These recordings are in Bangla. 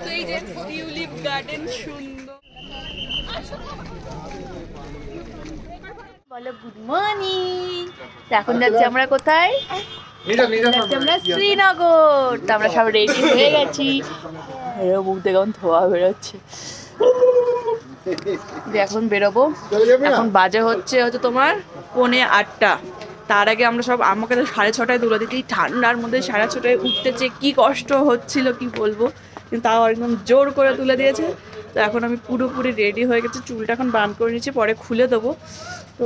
তো এই যে টিউলিপ গার্ডেন সুন্দর। বলো গুড মর্নিং। এখন যাচ্ছি আমরা কোথায়? যাচ্ছি আমরা শ্রীনগর। তো আমরা সব রেডি হয়ে গেছি। মুখ কেমন ধোয়া বেরোচ্ছে। এখন বেরোবো। এখন বাজে হচ্ছে হচ্ছে তোমার পনে আটটা। তার আগে আমরা সব আমাকে তো সাড়ে ছটায় তুলে দিতে ঠান্ডার মধ্যে সাড়ে ছটায় উঠতেছে কি কষ্ট হচ্ছিল কি বলব? কিন্তু তাও একদম জোর করে তুলে দিয়েছে। তো এখন আমি পুরোপুরি রেডি হয়ে গেছি, চুলটা এখন বান করে নিচ্ছি, পরে খুলে দেবো। তো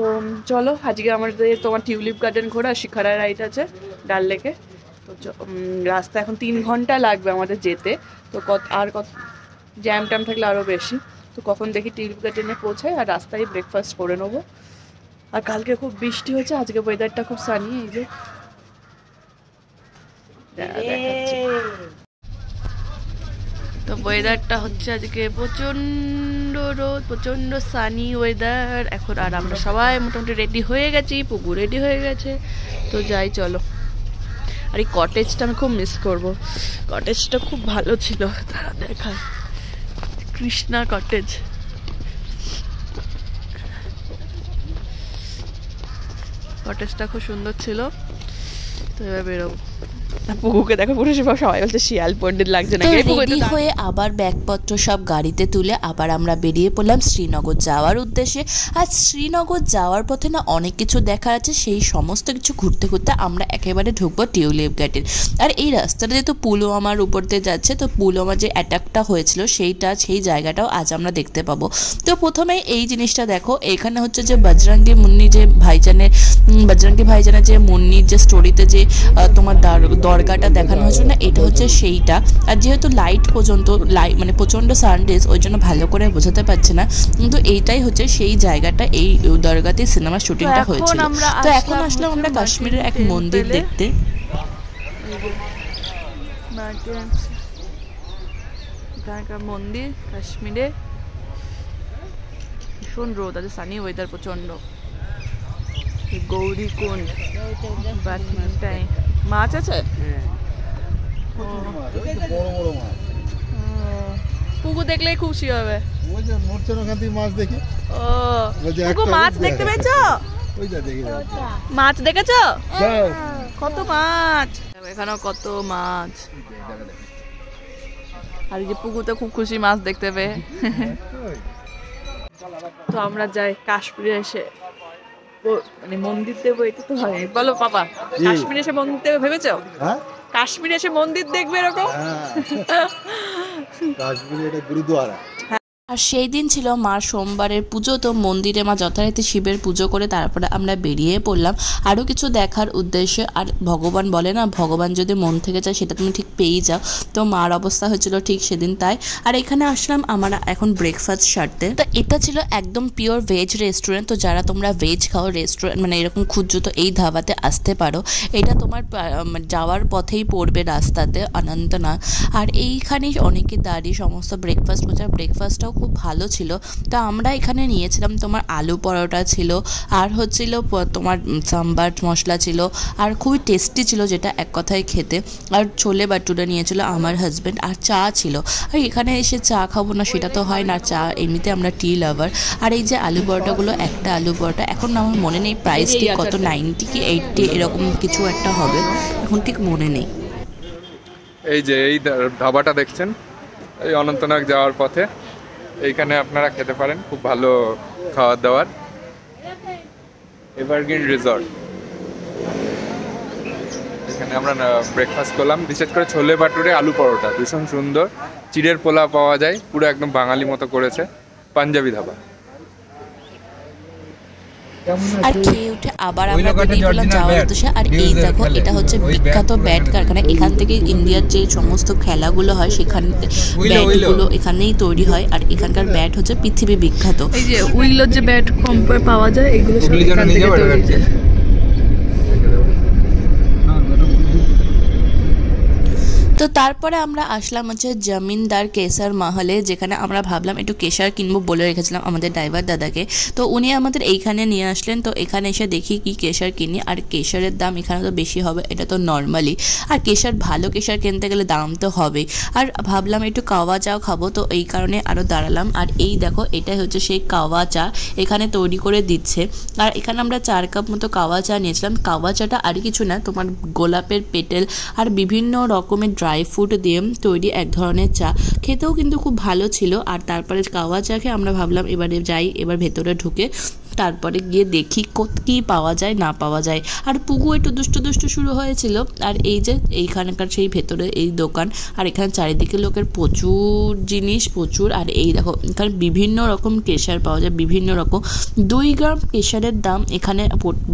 চলো, আজকে আমাদের তোমার টিউলিপ গার্ডেন ঘোরা, শিখারা রাইড আছে ডাল লেকে। তো রাস্তা এখন তিন ঘণ্টা লাগবে আমাদের যেতে। তো কত, আর কত জ্যাম ট্যাম থাকলে আরও বেশি। তো কখন দেখি টিউলিপ গার্ডেনে পৌঁছাই আর রাস্তায় ব্রেকফাস্ট করে নেব। আর কালকে খুব বৃষ্টি হয়েছে আজকে ওয়েদারটা খুব সানি এই যে। তো ওয়েদারটা হচ্ছে আজকে প্রচণ্ড রোদ প্রচণ্ড সানি ওয়েদার এখন আর আমরা সবাই মোটামুটি রেডি হয়ে গেছি পুকু রেডি হয়ে গেছে। তো যাই চলো। আর এই কটেজটা আমি খুব মিস করব। কটেজটা খুব ভালো ছিল তারা দেখায়। কৃষ্ণা কটেজ কটেজটা খুব সুন্দর ছিল। তো এবার বেরোবো। পুকুকে দেখো পুরো সব সবাই বলছে শিয়াল পন্ডিত লাগছে না রেডি হয়ে আবার ব্যাগপত্র সব গাড়িতে তুলে আবার আমরা বেরিয়ে পড়লাম শ্রীনগর যাওয়ার উদ্দেশ্যে। আর শ্রীনগর যাওয়ার পথে না অনেক কিছু দেখার আছে সেই সমস্ত কিছু ঘুরতে ঘুরতে আমরা একেবারে ঢুকবো টিউলিপ গার্ডেন আর এই রাস্তাটা যেহেতু পুলওয়ামার উপর দিয়ে যাচ্ছে তো পুলওয়ামা যে অ্যাটাকটা হয়েছিল সেইটা সেই জায়গাটাও আজ আমরা দেখতে পাবো। তো প্রথমে এই জিনিসটা দেখো এখানে হচ্ছে যে বজরঙ্গি মুন্নি যে ভাইজানের বজরঙ্গি ভাইজানের যে মুন্নির যে স্টোরিতে যে তোমার দার- দরগাটা দেখানো হয়েছিল না এটা হচ্ছে সেইটা। আর যেহেতু লাইট পর্যন্ত লাইট মানে প্রচণ্ড সানডেজ ওই জন্য ভালো করে বোঝাতে পারছে না। কিন্তু এইটাই হচ্ছে সেই জায়গাটা এই দরগাতে সিনেমার শুটিংটা হয়েছিল। তো এখন আসলাম আমরা কাশ্মীরের এক মন্দির দেখতে। মন্দির কাশ্মীরে। ভীষণ রোদ আছে সানি ওয়েদার প্রচণ্ড এই গৌরী কুণ্ড মাছ আছে? পুকুর দেখলেই খুশি হবে। মাছ দেখতে পেয়েছ? মাছ দেখেছ? কত মাছ? এখানেও কত মাছ। আর এই যে পুকুরতে খুব খুশি মাছ দেখতে পেয়ে। তো আমরা যাই কাশ্মীরে এসে। মানে মন্দির দেবো এটা তো হয়। বলো বাবা কাশ্মীরে এসে মন্দির দেবে ভেবেছো? হ্যাঁ। কাশ্মীরে এসে মন্দির দেখবে এরকম? কাশ্মীর কাশ্মীরে এটা গুরুদুয়ারা। আর সেই দিন ছিল মার সোমবারের পুজো, তো মন্দিরে মা যথারীতি শিবের পুজো করে তারপরে আমরা বেরিয়ে পড়লাম। আরও কিছু দেখার উদ্দেশ্যে, আর ভগবান বলে না, ভগবান যদি মন থেকে চায় সেটা তুমি ঠিক পেয়েই যাও। তো মার অবস্থা হয়েছিল ঠিক সেদিন তাই। আর এখানে আসলাম আমরা এখন ব্রেকফাস্ট সারতে। তো এটা ছিল একদম পিওর ভেজ রেস্টুরেন্ট তো যারা তোমরা ভেজ খাও রেস্টুরেন্ট মানে এরকম খুঁজছো তো এই ধাবাতে আসতে পারো। এটা তোমার মানে যাওয়ার পথেই পড়বে রাস্তাতে, অনন্তনাগ। আর এইখানেই অনেকে দাঁড়িয়ে সমস্ত ব্রেকফাস্ট করছে, আর ব্রেকফাস্টটাও খুব ভালো ছিল। তা আমরা এখানে নিয়েছিলাম তোমার আলু পরোটা ছিল, আর হচ্ছিল তোমার সাম্বার মশলা ছিল, আর খুবই টেস্টি ছিল যেটা এক কথায় খেতে। আর ছোলে বাটুরা নিয়েছিল আমার হাজব্যান্ড আর চা ছিল। আর এখানে এসে চা খাব না সেটা তো হয় না, চা এমনিতে আমরা টি লাভার আর এই যে আলু পরোটাগুলো, একটা আলু পরোটা, এখন আমার মনে নেই প্রাইসটি কত নাইনটি কি এইটটি এরকম কিছু একটা হবে। এখন ঠিক মনে নেই। এই যে এই ধাবাটা দেখছেন, এই অনন্তনাগ যাওয়ার পথে। এইখানে আপনারা খেতে পারেন, খুব ভালো খাওয়া দাওয়ার। এভারগ্রিন রিসর্ট এখানে আমরা ব্রেকফাস্ট করলাম। বিশেষ করে ছোলে বাটুরে আলু পরোটা, ভীষণ সুন্দর। চিড়ের পোলা পাওয়া যায়, পুরো একদম বাঙালি মতো করেছে। পাঞ্জাবি ধাবা। আর খেয়ে উঠে আবার আমরা বেরিয়ে পড়লাম যাওয়ার উদ্দেশ্যে। আর এই দেখো এটা হচ্ছে বিখ্যাত ব্যাট কারখানা। এখান থেকে ইন্ডিয়ার যে সমস্ত খেলাগুলো হয় সেখান ব্যাটগুলো এখানেই তৈরি হয়। আর এখানকার ব্যাট হচ্ছে পৃথিবী বিখ্যাত। এই যে উইলোর যে ব্যাট কম পাওয়া যায় এগুলো সব এখান থেকে তৈরি তো তারপরে আমরা আসলাম হচ্ছে জমিনদার কেসার মহলে, যেখানে আমরা ভাবলাম একটু কেশার কিনবো বলে রেখেছিলাম আমাদের ড্রাইভার দাদাকে। তো উনি আমাদের এইখানে নিয়ে আসলেন, তো এখানে এসে দেখি কি কেশার কিনি, আর কেশারের দাম এখানে তো বেশি হবে, এটা তো নর্মালি আর কেশার ভালো কেশার কিনতে গেলে দাম তো হবেই আর ভাবলাম একটু কাওয়া চাও খাব, তো এই কারণে আরও দাঁড়ালাম। আর এই দেখো, এটাই হচ্ছে সেই কাওয়া চা, এখানে তৈরি করে দিচ্ছে। আর এখানে আমরা চার কাপ মতো কাওয়া চা নিয়েছিলাম। কাওয়া চাটা আর কিছু না, তোমার গোলাপের পেটেল আর বিভিন্ন রকমের ড্রাই ফ্রুট দিয়ে তৈরি এক ধরনের চা। খেতেও কিন্তু খুব ভালো ছিল। আর তারপরে কাওয়া চা খেয়ে আমরা ভাবলাম এবারে যাই, এবার ভেতরে ঢুকে তারপরে গিয়ে দেখি কত কী পাওয়া যায় না পাওয়া যায়। আর পুকু একটু দুষ্টু দুষ্টু শুরু হয়েছিল। আর এই যে এইখানকার সেই ভেতরে এই দোকান আর এখানে চারিদিকে লোকের প্রচুর জিনিস প্রচুর। আর এই দেখো এখানে বিভিন্ন রকম কেশার পাওয়া যায় বিভিন্ন রকম। দুই গ্রাম কেশারের দাম এখানে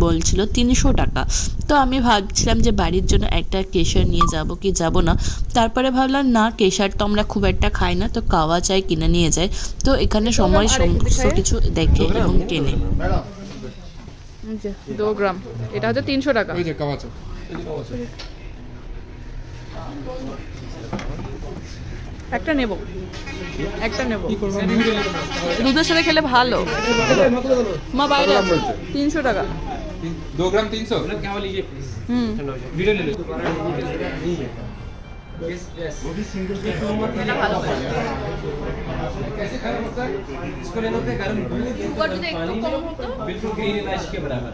বলছিল তিনশো টাকা। তো আমি ভাবছিলাম যে বাড়ির জন্য একটা কেশার নিয়ে যাব কি যাব না। তারপরে ভাবলাম না কেশার তো আমরা খুব একটা খাই না তো কাওয়া চাই কিনে নিয়ে যাই। তো এখানে সময় সমস্ত কিছু দেখে এবং কেনে। এই যে, দো গ্রাম। এটা হচ্ছে তিনশো টাকা। ওই যে কাওয়াচো একটা নেব। একটা নেব। দুধের সাথে খেলে ভালো। মা বাইরে। তিনশো টাকা। দো গ্রাম তিনশো? হুম। इसको लेने के कारण बिल्कुल ग्रीन इलायची के बराबर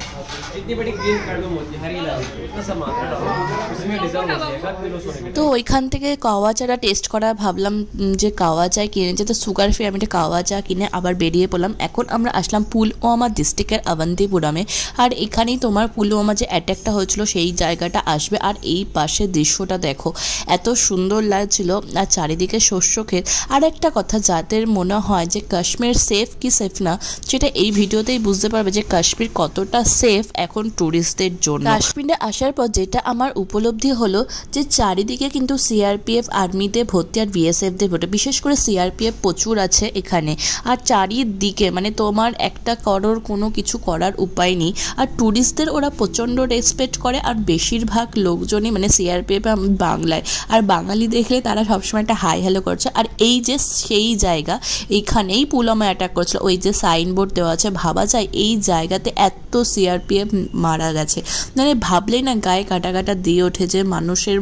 इतनी बड़ी ग्रीन कार्डम होती है हरी इलायची इतना सा मात्रा डालो उसमें डिजर्व हो जाएगा किलो सोने के তো ওইখান থেকে কাওয়া চাটা টেস্ট করা ভাবলাম উম, যে কাওয়া চা কিনে যেতে সুগার ফ্রি আমি একটা কাওয়া চা কিনে আবার বেরিয়ে পড়লাম এখন আমরা আসলাম পুলওয়ামা ডিস্ট্রিক্টের অবন্তিপুরমে আর এখানেই তোমার পুলওয়ামা যে অ্যাটাকটা হয়েছিল সেই জায়গাটা আসবে আর এই পাশের দৃশ্যটা দেখো এত সুন্দর লাগছিল, আর চারিদিকে শস্য ক্ষেত আর একটা কথা, যাদের মনে হয় যে কাশ্মীর সেফ কি সেফ না, সেটা এই ভিডিওতেই বুঝতে পারবে যে কাশ্মীর কতটা সেফ এখন ট্যুরিস্টদের জন্য। কাশ্মীরে আসার পর যেটা আমার উপলব্ধি হলো যে চারিদিকে কিন্তু সিআরপিএফ আর্মিতে ভর্তি আর বিএসএফদের ভর্তি। বিশেষ করে সিআরপিএফ প্রচুর আছে এখানে। আর চারিদিকে মানে তোমার একটা করোর কোনো কিছু করার উপায় নেই। আর ট্যুরিস্টদের ওরা প্রচণ্ড রেসপেক্ট করে, আর বেশিরভাগ লোকজনই মানে সিআরপিএফ বাংলায়। আর বাঙালি দেখলে তারা সবসময় একটা হাই হ্যালো করছে। আর এই যে সেই জায়গা এইখানেই পুলমে অ্যাটাক করেছিল। ওই যে সাইনবোর্ড দেওয়া আছে ভাবা যায় এই জায়গাতে এত সিআরপিএফ মারা গেছে। মানে ভাবলেই না গায়ে কাটা কাটা দিয়ে ওঠে যে মানুষের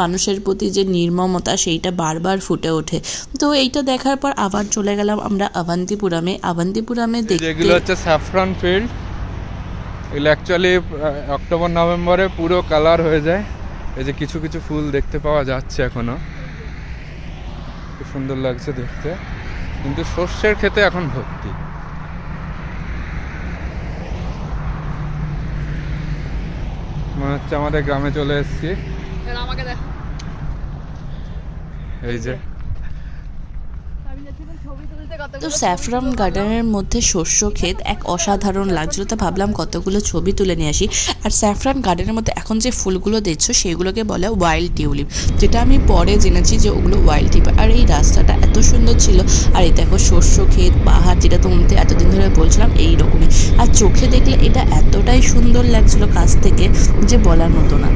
মানুষের প্রতি যে নির্মমতা সেইটা বারবার ফুটে ওঠে। তো এইটা দেখার পর আবার চলে গেলাম আমরা আভান্তিপুরামে আভান্তিপুরামে যেগুলো হচ্ছে স্যাফরন ফিল্ড এগুলো অ্যাকচুয়ালি অক্টোবর নভেম্বরে পুরো কালার হয়ে যায়। এই যে কিছু কিছু ফুল দেখতে পাওয়া যাচ্ছে এখনও। খুব সুন্দর লাগছে দেখতে। কিন্তু সর্ষের ক্ষেতে এখন ভর্তি। মনে হচ্ছে আমাদের গ্রামে চলে এসছি। এই যে তো স্যাফরন গার্ডেনের মধ্যে শস্য ক্ষেত এক অসাধারণ লাগছিল তো ভাবলাম কতগুলো ছবি তুলে নিয়ে আসি। আর স্যাফরন গার্ডেনের মধ্যে এখন যে ফুলগুলো দেখছ সেগুলোকে বলে ওয়াইল্ড টিউলিপ যেটা আমি পরে জেনেছি যে ওগুলো ওয়াইল্ড টিউলিপ আর এই রাস্তাটা এত সুন্দর ছিল। আর এই দেখো শস্য ক্ষেত পাহাড় যেটা তোমাদের এতদিন ধরে বলছিলাম এই রকমই আর চোখে দেখলে এটা এতটাই সুন্দর লাগছিল কাছ থেকে যে বলার মতো না।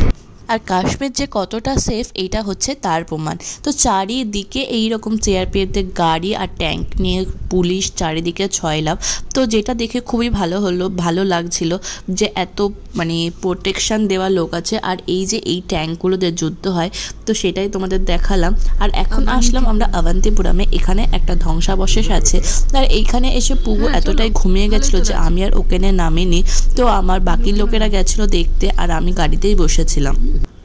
আর কাশ্মীর যে কতটা সেফ এইটা হচ্ছে তার প্রমাণ। তো চারিদিকে এই রকম সিআরপিএফদের গাড়ি আর ট্যাঙ্ক নিয়ে পুলিশ চারিদিকে ছয়লাভ। তো যেটা দেখে খুবই ভালো হলো ভালো লাগছিল যে এত মানে প্রোটেকশন দেওয়া লোক আছে। আর এই যে এই ট্যাঙ্কগুলোতে যুদ্ধ হয় তো সেটাই তোমাদের দেখালাম। আর এখন আসলাম আমরা অবন্তিপুরামে এখানে একটা ধ্বংসাবশেষ আছে। আর এইখানে এসে পুগু এতটাই ঘুমিয়ে গেছিল যে আমি আর ওখানে নামিনি। তো আমার বাকি লোকেরা গেছিল দেখতে আর আমি গাড়িতেই বসেছিলাম।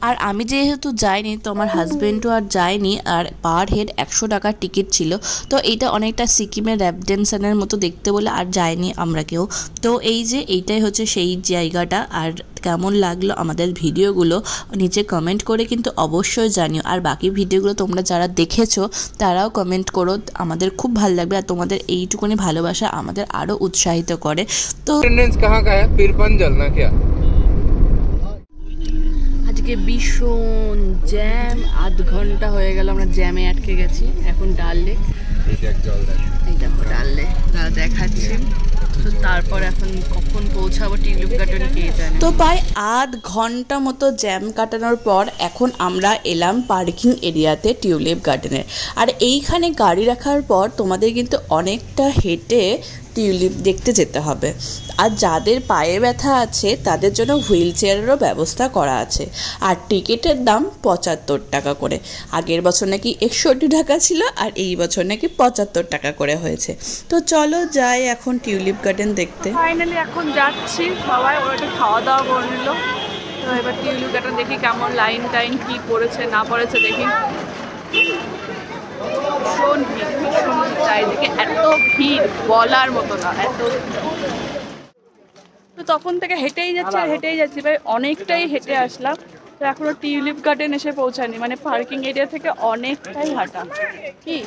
আর আমি যেহেতু যাইনি, তো আমার হাজব্যান্ডও আর যায়নি, আর পার হেড একশো টাকার টিকিট ছিল। তো এইটা অনেকটা সিকিমের র্যাপডেনসানের মতো দেখতে বলে আর যায়নি আমরা কেউ। তো এই যে এইটাই হচ্ছে সেই জায়গাটা, আর কেমন লাগল আমাদের ভিডিওগুলো নিচে কমেন্ট করে কিন্তু অবশ্যই জানিও। আর বাকি ভিডিওগুলো তোমরা যারা দেখেছ, তারাও কমেন্ট করো। আমাদের খুব ভালো লাগবে আর তোমাদের এইটুকুনি ভালোবাসা আমাদের আরও উৎসাহিত করে। তো কাহা না আজকে ভীষণ জ্যাম আধ ঘণ্টা হয়ে গেল আমরা জ্যামে আটকে গেছি। এখন ডাল লেক এই দেখ ডাল লেক দাদা দেখাচ্ছি। তো তারপর এখন কখন পৌঁছাবো টিউলিপ গার্ডেন কে জানে। তো প্রায় আধ ঘণ্টা মতো জ্যাম কাটানোর পর এখন আমরা এলাম পার্কিং এরিয়াতে টিউলিপ গার্ডেনের আর এইখানে গাড়ি রাখার পর তোমাদের কিন্তু অনেকটা হেঁটে টিউলিপ দেখতে যেতে হবে। আর যাদের পায়ে ব্যথা আছে, তাদের জন্য হুইল চেয়ারেরও ব্যবস্থা করা আছে। আর টিকিটের দাম পঁচাত্তর টাকা করে। আগের বছর নাকি একষট্টি টাকা ছিল, আর এই বছর নাকি পঁচাত্তর টাকা করে হয়েছে। তো চলো যাই এখন টিউলিপ গার্ডেন দেখতে। ফাইনালি এখন যাচ্ছি। সবাই ওরা একটু খাওয়া দাওয়া করে নিল তো এবার টিউলিপ গার্ডেন দেখি কেমন লাইন টাইন কী পড়েছে, না পড়েছে দেখি। ভীষণ ভিড়, ভীষণ চারিদিকে এত ভিড়, বলার মতো না, এত তো তখন থেকে হেঁটেই যাচ্ছি আর হেঁটেই যাচ্ছি, ভাই, অনেকটাই হেঁটে আসলাম। তো এখনও টিউলিপ গার্ডেন এসে পৌঁছায়নি মানে পার্কিং এরিয়া থেকে অনেকটাই হাঁটা। কি?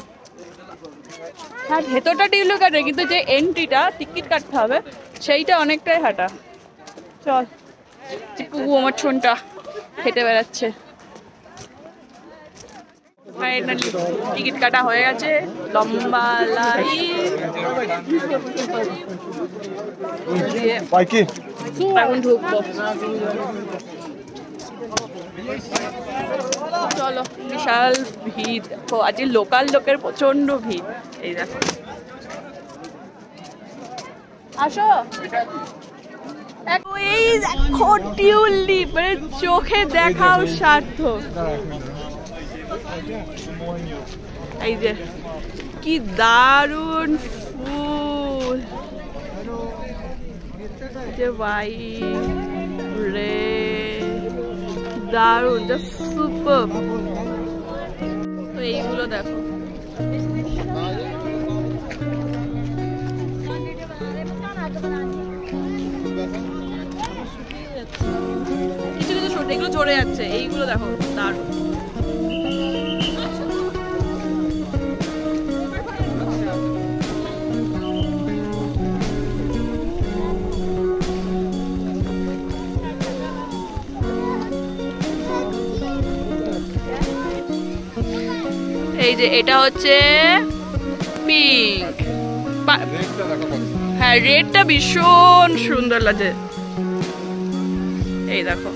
হ্যাঁ ভেতরটা টিউলিপ গার্ডেন, কিন্তু যে এন্ট্রিটা টিকিট কাটতে হবে, সেইটা অনেকটাই হাঁটা। চল আমার ছোনটা, হেঁটে বেড়াচ্ছে। ফাইনালি টিকিট কাটা হয়ে গেছে লম্বা লাইন। এখন ঢুকবো চলো বিশাল ভিড়। দেখো আজকে লোকাল লোকের প্রচণ্ড ভিড়। এই দেখো। আসো। এই দেখো টিউলিপ চোখে দেখাও সার্থক। এই যে, কি দারুণ ফুল। যে হোয়াইট রেড দারুণ জাস্ট সুপার তো এইগুলো দেখো। কিছু কিছু ছোট এগুলো ঝরে যাচ্ছে, এইগুলো দেখো, দারুণ। এই যে এটা হচ্ছে পিঙ্ক হ্যাঁ রেডটা ভীষণ সুন্দর লাগছে। এই দেখো।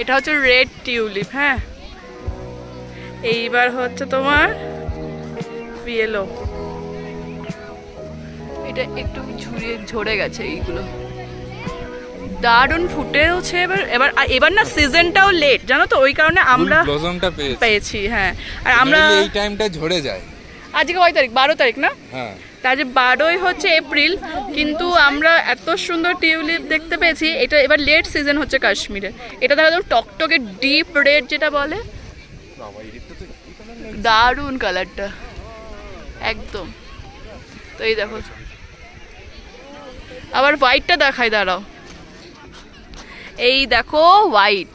এটা হচ্ছে রেড টিউলিপ হ্যাঁ। এইবার হচ্ছে তোমার পিয়েলো এটা একটু ঝুড়িয়ে ঝরে গেছে এইগুলো। দারুণ ফুটেওছে এবার এবার আর এবার না সিজনটাও লেট জানো তো? ওই কারণে আমরা ব্লজমটা পেয়েছি। হ্যাঁ। আর আমরা এই টাইমটা ঝরে যায়। আজকে কয় তারিখ? বারো তারিখ না? হ্যাঁ। তার বারোই হচ্ছে এপ্রিল কিন্তু আমরা এত সুন্দর টিউলিপ দেখতে পেয়েছি এটা এবার লেট সিজন হচ্ছে কাশ্মীরে। এটা একদম টকটকে ডিপ রেড যেটা বলে। দারুণ কালারটা একদম। তো এই দেখো। আবার হোয়াইটটা দেখাই দাঁড়াও। এই দেখো হোয়াইট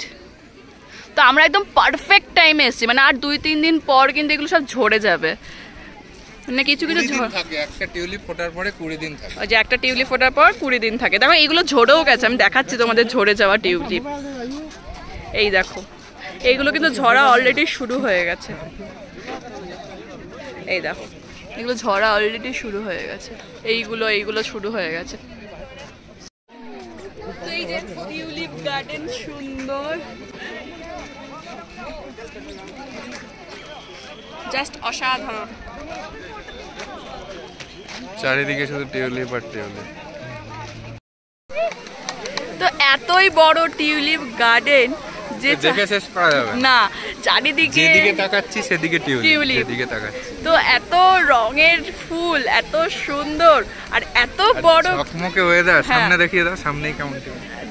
তো আমরা একদম পারফেক্ট টাইমে এসেছি মানে আর দুই তিন দিন পর কিন্তু এগুলো সব ঝরে যাবে। মানে কিছু কিছু থাকে একটা টিউলিপ ফোটার পরে কুড়ি দিন থাকে। ওই যে একটা টিউলিপ ফোটার পর কুড়ি দিন থাকে। দেখো এইগুলো ঝরেও গেছে আমি দেখাচ্ছি তোমাদের ঝরে যাওয়া টিউলিপ। এই দেখো এইগুলো কিন্তু ঝরা অলরেডি শুরু হয়ে গেছে। এই দেখো এগুলো ঝরা অলরেডি শুরু হয়ে গেছে। এইগুলো এইগুলো শুরু হয়ে গেছে তো এই যে টিউলিপ গার্ডেন সুন্দর। জাস্ট অসাধারণ। চারিদিকে শুধু টিউলিপ আর টিউলিপ। তো এতই বড় টিউলিপ গার্ডেন যে দেখে শেষ করা যাবে। না। চারিদিকে যেদিকে তাকাচ্ছি সেদিকে টিউলিপ। যেদিকে তাকাচ্ছি। তো এত রঙের ফুল এত সুন্দর আর এত বড় ঝকমকে ওয়েদার হ্যাঁ। সামনে দেখিয়ে দাও সামনেই কেমন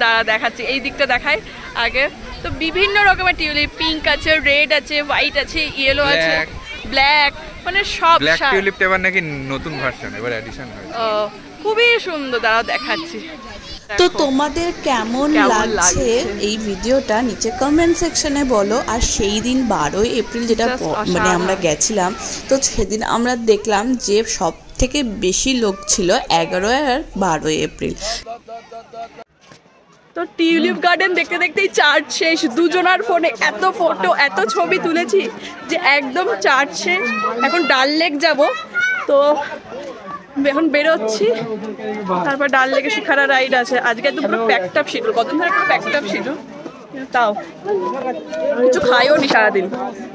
দাঁড়া দেখাচ্ছি এই দিকটা দেখাই আগে। তো বিভিন্ন রকমের টিউলিপ পিঙ্ক আছে রেড আছে হোয়াইট আছে ইয়েলো আছে ব্ল্যাক মানে সব ব্ল্যাক টিউলিপটা এবার নাকি নতুন ভার্সন এবার এডিশন হয়েছে। খুবই সুন্দর দাঁড়াও দেখাচ্ছি। তো তোমাদের কেমন লাগছে? এই ভিডিওটা নিচে কমেন্ট সেকশনে বলো। আর সেই দিন বারোই এপ্রিল যেটা মানে আমরা গেছিলাম তো সেদিন আমরা দেখলাম যে সব থেকে বেশি লোক ছিল এগারোই আর বারোই এপ্রিল তো টিউলিপ গার্ডেন দেখতে দেখতেই চার্জ শেষ। দুজনার ফোনে এত ফটো এত ছবি তুলেছি যে একদম চার্জ শেষ। এখন ডাল লেক যাব। তো এখন বেরোচ্ছি। তারপর ডাল লেগে শিখারা রাইড আছে। আজকে একদম প্যাকটাপ শিডুল কতদিন ধরে একটু প্যাকটাপ আপ শিডিউল তাও। কিছু খাইও নি সারাদিন।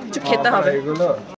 কিছু খেতে হবে।